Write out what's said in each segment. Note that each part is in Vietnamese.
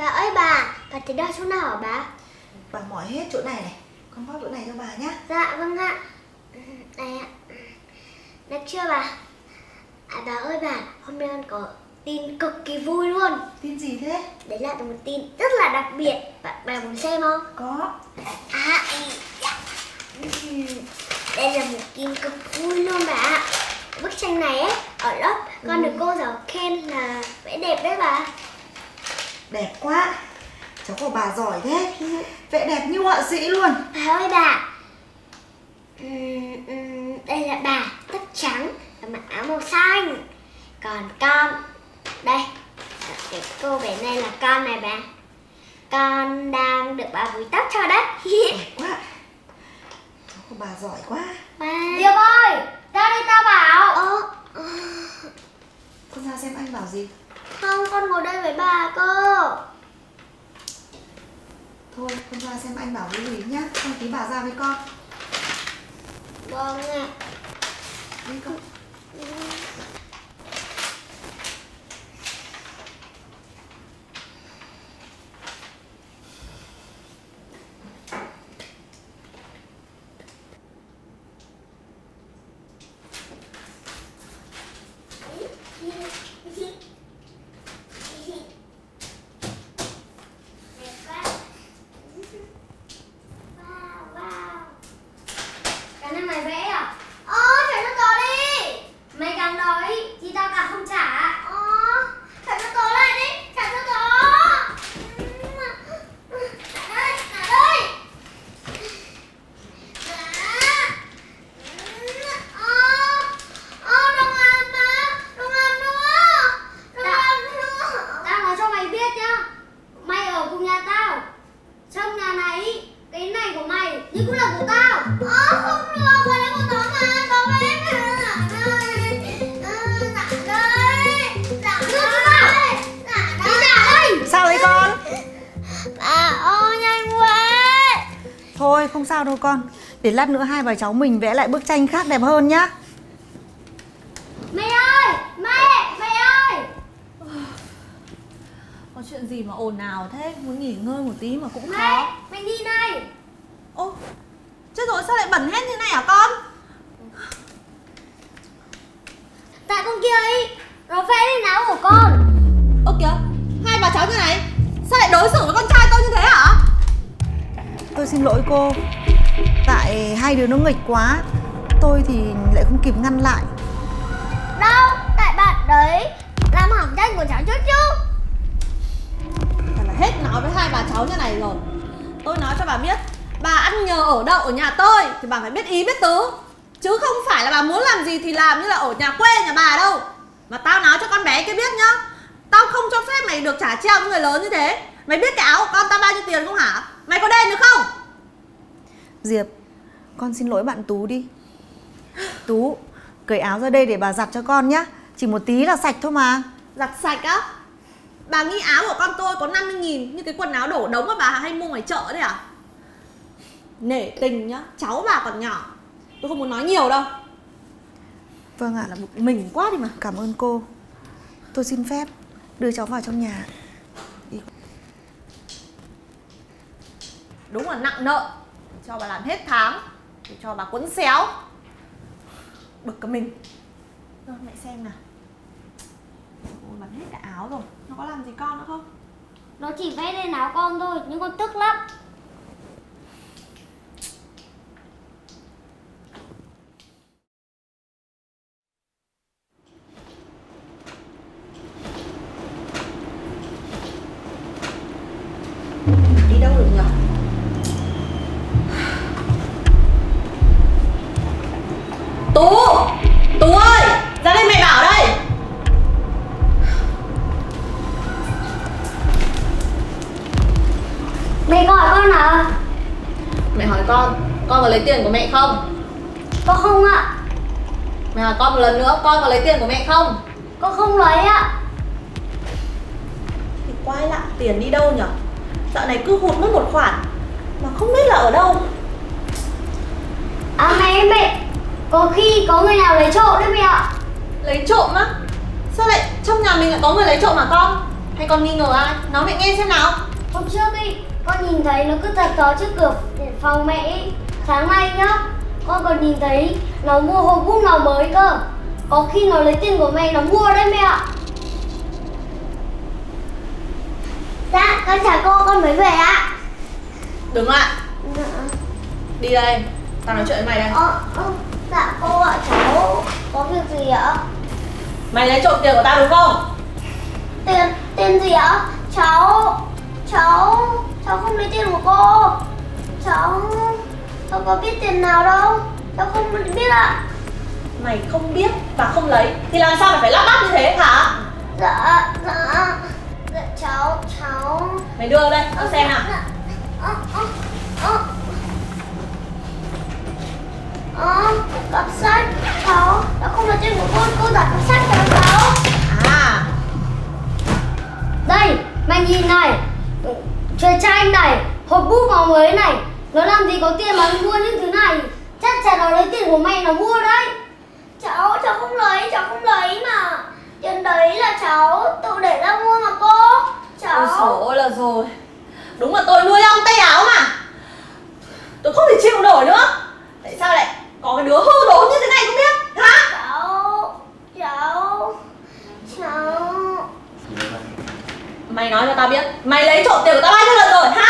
Bà ơi bà, bà thấy đau chỗ nào hả bà? Bà mỏi hết chỗ này này Con bóp chỗ này cho bà nhá Dạ vâng ạ Đây ạ Được chưa bà? À bà ơi bà, hôm nay con có tin cực kỳ vui luôn Tin gì thế? Đấy là một tin rất là đặc biệt Bà, bà muốn xem không? Có À, dạ. Đây là một tin cực vui luôn bà ạ Bức tranh này ấy, ở lớp con được cô giáo khen là vẽ đẹp đấy bà Đẹp quá. Cháu của bà giỏi thế. Vẽ đẹp như họa sĩ luôn. Bà ơi bà. Ừm, Đây là bà tất trắng và mặc áo màu xanh. Còn con Đây Cái cô bé này là con này bà. Con đang được bà búi tóc cho đấy. Đẹp quá. Cháu của bà giỏi quá. Wow. Diệp ơi, ra đây tao bảo. Ờ, Con ra xem anh bảo gì Không con ngồi đây với bà cơ. Thôi con ra xem anh bảo cái gì nhá. Xong tí bà ra với con. Vâng ạ. Đi con Thôi không sao đâu con Để lát nữa hai bà cháu mình vẽ lại bức tranh khác đẹp hơn nhá Mày ơi Mẹ Mày ơi Có chuyện gì mà ồn ào thế? Muốn nghỉ ngơi một tí mà cũng Mẹ khó Mày đi này Ô, chết rồi sao lại bẩn hết như này hả con? Tại con kia ấy Nó vẽ lên áo của con Ơ kìa, hai bà cháu như này Sao lại đối xử với con trai tôi như thế hả? Tôi xin lỗi cô. Tại hai đứa nó nghịch quá Tôi thì lại không kịp ngăn lại. Đâu, tại bạn đấy Làm hỏng tranh của cháu trước chứ Thật là hết nói với hai bà cháu như này rồi. Tôi nói cho bà biết Bà ăn nhờ ở đậu ở nhà tôi Thì bà phải biết ý biết tứ. Chứ không phải là bà muốn làm gì thì làm như là ở nhà quê nhà bà đâu. Mà tao nói cho con bé kia biết nhá Tao không cho phép mày được trả treo với người lớn như thế Mày biết cái áo của con tao bao nhiêu tiền không hả? Mày có đền được không? Diệp Con xin lỗi bạn Tú đi. Tú Cởi áo ra đây để bà giặt cho con nhá. Chỉ một tí là sạch thôi mà. Giặt sạch á? Bà nghĩ áo của con tôi có 50 nghìn Như cái quần áo đổ đống mà bà hay mua ngoài chợ đấy à? Nể tình nhá Cháu bà còn nhỏ. Tôi không muốn nói nhiều đâu. Vâng ạ. Là một mình quá đi mà. Cảm ơn cô. Tôi xin phép đưa cháu vào trong nhà Đúng là nặng nợ. Cho bà làm hết tháng Để cho bà quấn xéo. Bực cả mình. Rồi, mẹ xem nào. Ôi, bắn hết cả áo rồi. Nó có làm gì con nữa không? Nó chỉ vẽ lên áo con thôi, Nhưng con tức lắm. Lấy tiền của mẹ không? Con không ạ? Mẹ hỏi con một lần nữa Con có lấy tiền của mẹ không? Con không lấy ạ. Thì quay lại tiền đi đâu nhỉ Dạo này cứ hụt mất một khoản Mà không biết là ở đâu. À mẹ mẹ Có khi có người nào lấy trộm đấy mẹ ạ. Lấy trộm á? Sao lại trong nhà mình lại có người lấy trộm hả con? Hay con nghi ngờ ai? Nói mẹ nghe xem nào. Hôm trước ý, con nhìn thấy nó cứ thật đó trước cửa phòng mẹ ý. Sáng nay nhá, con còn nhìn thấy nó mua hộp bút nào mới cơ. Có khi nó lấy tiền của mẹ nó mua đấy mẹ ạ. Dạ, con chào cô, con mới về ạ. Đừng ạ Dạ, Đi đây Tao nói chuyện với mày đây ờ, ờ, dạ cô ạ, cháu có việc gì ạ? Mày lấy trộm tiền của tao đúng không? Tiền, tiền gì ạ? Cháu, cháu, cháu không lấy tiền của cô. Cháu, cháu có biết tiền nào đâu. Cháu không biết ạ. Mày không biết và không lấy Thì làm sao mày phải lắp bắp như thế hả? Dạ, dạ, dạ cháu, cháu. Mày đưa đây, tao xem nào Dạ, ờ, ờ, ờ. Ờ, cặp sách, cháu, cháu không lấy tiền của cô, cô giả cặp sách cho cháu. À Đây, mày nhìn này Chơi tranh này Hộp bút màu mới này Nó làm gì có tiền mà mua những thứ này? Chắc chắn nó lấy tiền của mày nó mua đấy. Cháu, cháu không lấy, cháu không lấy mà. Tiền đấy là cháu tự để ra mua mà cô. Cháu. Ôi dồi ôi là rồi. Đúng là tôi nuôi ong tay áo mà. Tôi không thể chịu nổi nữa. Tại sao lại có cái đứa hư đốn như thế này không biết? Hả? Cháu Cháu Cháu. Mày nói cho tao biết. Mày lấy trộm tiền của tao bao nhiêu lần rồi? Hả?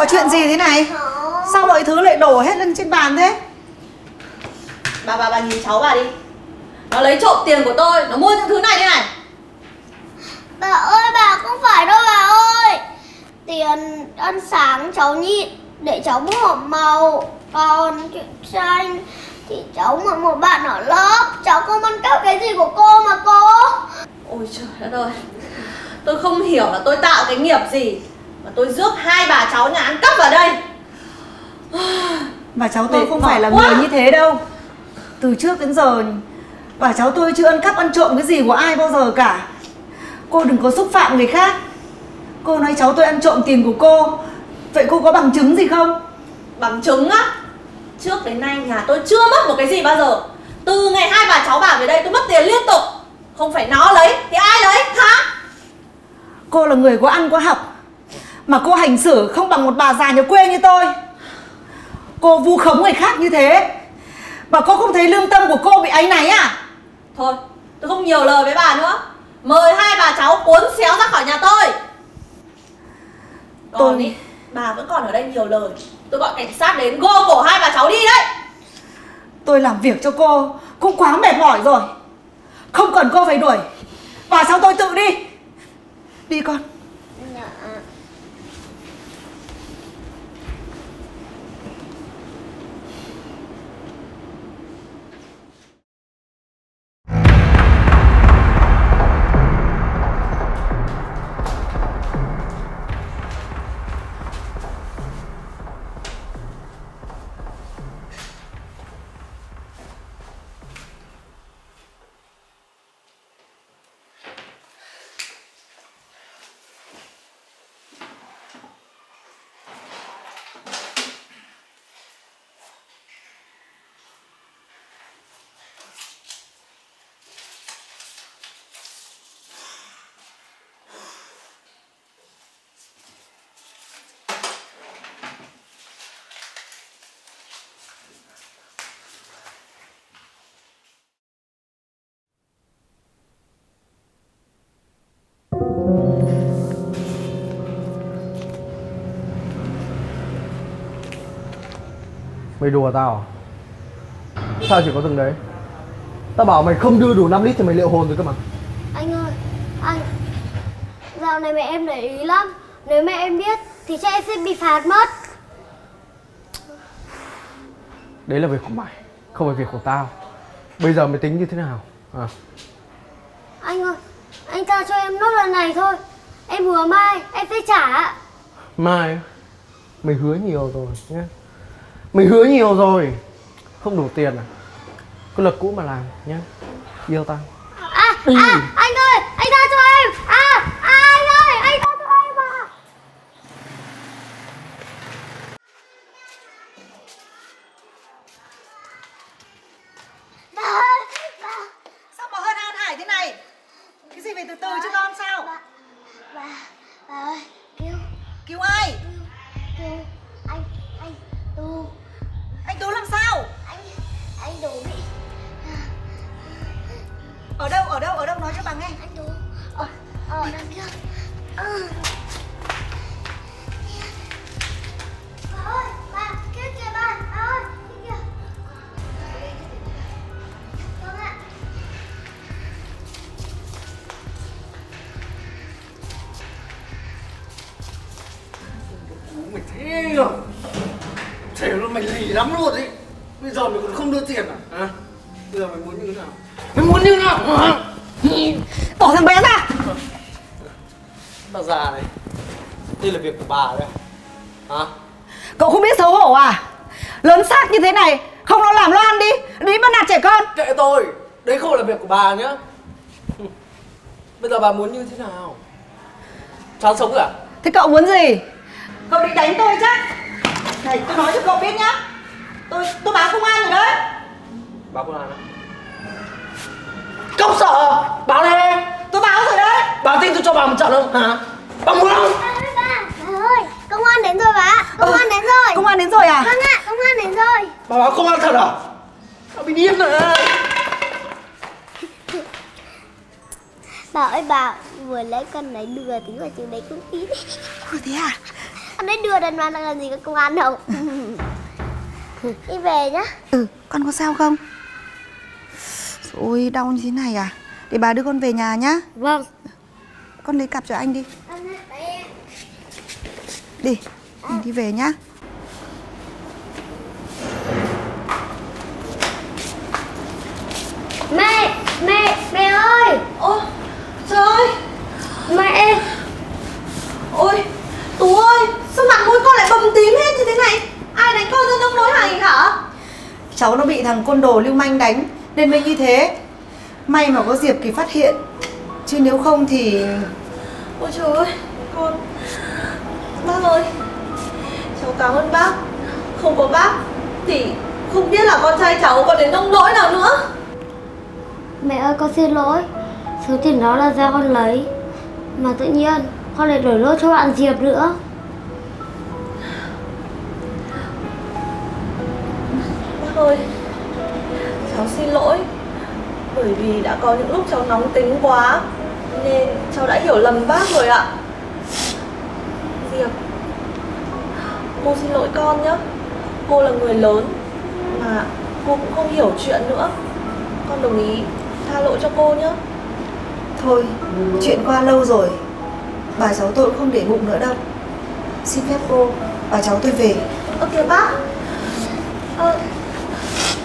Có chuyện gì thế này? Sao mọi thứ lại đổ hết lên trên bàn thế? Bà bà bà nhìn cháu bà đi. Nó lấy trộm tiền của tôi Nó mua những thứ này đây này. Bà ơi bà không phải đâu bà ơi. Tiền ăn sáng cháu nhịn Để cháu mua hộp màu. Còn chuyện tranh Thì cháu mượn một bạn ở lớp. Cháu không ăn cắp cái gì của cô mà cô. Ôi trời đất ơi. Tôi không hiểu là tôi tạo cái nghiệp gì Mà tôi rước hai bà cháu nhà ăn cắp vào đây. Và cháu tôi Mệt không phải là quá. người như thế đâu. Từ trước đến giờ Và cháu tôi chưa ăn cắp ăn trộm cái gì của ai bao giờ cả. Cô đừng có xúc phạm người khác. Cô nói cháu tôi ăn trộm tiền của cô. Vậy cô có bằng chứng gì không? Bằng chứng á? Trước đến nay nhà tôi chưa mất một cái gì bao giờ. Từ ngày hai bà cháu bà về đây tôi mất tiền liên tục. Không phải nó lấy thì ai lấy? Hả? Cô là người có ăn có học Mà cô hành xử không bằng một bà già nhà quê như tôi. Cô vu khống người khác như thế. Mà cô không thấy lương tâm của cô bị áy náy à? Thôi tôi không nhiều lời với bà nữa. Mời hai bà cháu cuốn xéo ra khỏi nhà tôi. Còn Tôi- ý Bà vẫn còn ở đây nhiều lời. Tôi gọi cảnh sát đến gô cổ hai bà cháu đi đấy. Tôi làm việc cho cô cũng quá mệt mỏi rồi. Không cần cô phải đuổi. Và sao tôi tự đi. Đi con Mày đùa tao. À? Sao chỉ có từng đấy? Tao bảo mày không đưa đủ 5 lít thì mày liệu hồn rồi cơ mà. Anh ơi Anh Dạo này mẹ em để ý lắm. Nếu mẹ em biết Thì chắc em sẽ bị phạt mất. Đấy là việc của mày, không phải việc của tao. Bây giờ mày tính như thế nào? À, Anh ơi Anh tha cho em nốt lần này thôi. Em hứa mai Em sẽ trả. Mai Mày hứa nhiều rồi nhé Mày hứa nhiều rồi Không đủ tiền à? Cứ lực cũ mà làm nhé Yêu tao À, ừ. à anh lắm luôn ý Bây giờ mày còn không đưa tiền à? Hả? Bây giờ mày muốn như thế nào? Mày muốn như thế nào? Bỏ thằng bé ra Bà già này Đây là việc của bà đấy Hả? Cậu không biết xấu hổ à Lớn xác như thế này Không lo làm lo ăn đi Đi bắt nạt trẻ con Kệ tôi Đấy không là việc của bà nhá Bây giờ bà muốn như thế nào? Chán sống rồi à? Thế cậu muốn gì Cậu định đánh tôi chắc Này tôi nói cho cậu biết nhá Tôi tôi báo công an rồi đấy. Báo công an á Cậu sợ Báo lên Tôi báo rồi đấy. Báo tin tôi cho bà một trận không? Hả? Bà muốn không? bà ơi bà. Bà ơi công an đến rồi bà. Công an đến rồi. Công an đến rồi à? Vâng ạ công an đến rồi. Bà báo công an thật à? Bà bị điên rồi. À? bà ơi bà vừa lấy con đấy đưa tí vào trường đấy cũng tí Ủa thế à? Con đấy đưa đàn mà làm gì có công an đâu đi về nhá. Ừ con có sao không? Ôi đau như thế này à? Để bà đưa con về nhà nhá. Vâng. Con lấy cặp cho anh đi. Đi Mình đi về nhá Mẹ, mẹ, mẹ ơi Ôi trời ơi Mẹ Ôi Tú ơi Sao mặt mũi con lại bầm tím hết như thế này Ai đánh con ra nông nỗi này hả Cháu nó bị thằng côn đồ lưu manh đánh Nên mới như thế. May mà có Diệp kịp phát hiện Chứ nếu không thì Ôi trời ơi Con. Bác ơi Cháu cảm ơn bác. Không có bác Thì không biết là con trai cháu còn đến nông nỗi nào nữa. Mẹ ơi con xin lỗi. Số tiền đó là do con lấy. Mà tự nhiên con lại đổi lỗi cho bạn Diệp nữa ơi Cháu xin lỗi Bởi vì đã có những lúc cháu nóng tính quá Nên cháu đã hiểu lầm bác rồi ạ. Diệp Cô xin lỗi con nhé. Cô là người lớn Mà cô cũng không hiểu chuyện nữa. Con đồng ý tha lỗi cho cô nhé. Thôi chuyện qua lâu rồi. Bà cháu tôi cũng không để bụng nữa đâu. Xin phép cô Bà cháu tôi về. Ơ kìa bác. Ờ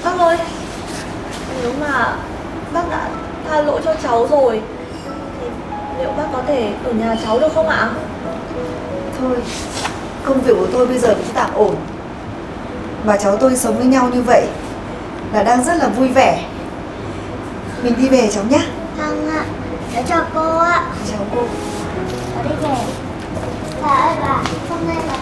Bác ơi Nếu mà bác đã tha lỗi cho cháu rồi Thì liệu bác có thể ở nhà cháu được không ạ? Thôi Công việc của tôi bây giờ cũng tạm ổn. Bà cháu tôi sống với nhau như vậy Là đang rất là vui vẻ. Mình đi về cháu nhé. Vâng ạ. Cháu chào cô ạ. Chào cô. Cháu đi về. Bà ơi bà Hôm nay là